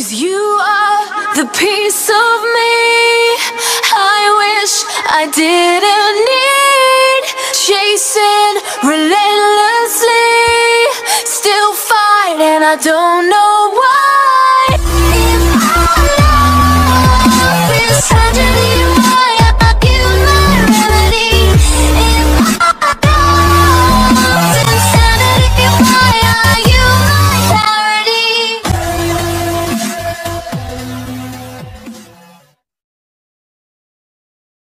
Cause you are the piece of me I wish I didn't need. Chasing relentlessly, still fighting, I don't know